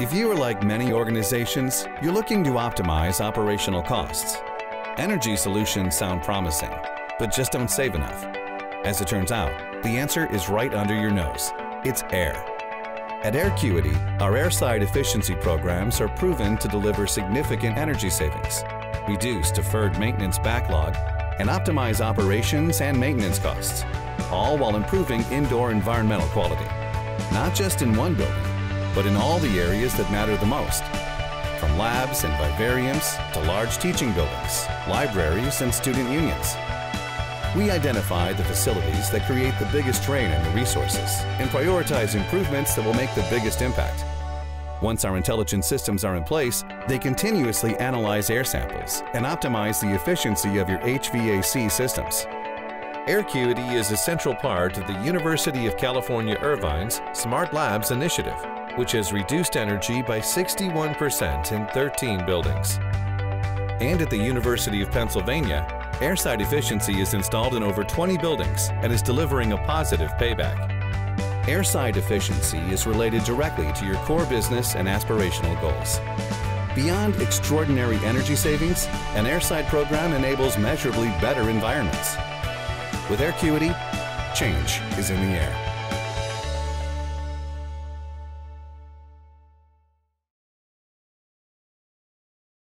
If you are like many organizations, you're looking to optimize operational costs. Energy solutions sound promising, but just don't save enough. As it turns out, the answer is right under your nose. It's air. At Aircuity, our airside efficiency programs are proven to deliver significant energy savings, reduce deferred maintenance backlog, and optimize operations and maintenance costs, all while improving indoor environmental quality. Not just in one building, but in all the areas that matter the most. From labs and vivariums to large teaching buildings, libraries, and student unions. We identify the facilities that create the biggest drain on the resources and prioritize improvements that will make the biggest impact. Once our intelligent systems are in place, they continuously analyze air samples and optimize the efficiency of your HVAC systems. Aircuity is a central part of the University of California Irvine's Smart Labs initiative, which has reduced energy by 61% in 13 buildings. And at the University of Pennsylvania, airside efficiency is installed in over 20 buildings and is delivering a positive payback. Airside efficiency is related directly to your core business and aspirational goals. Beyond extraordinary energy savings, an airside program enables measurably better environments. With Aircuity, change is in the air.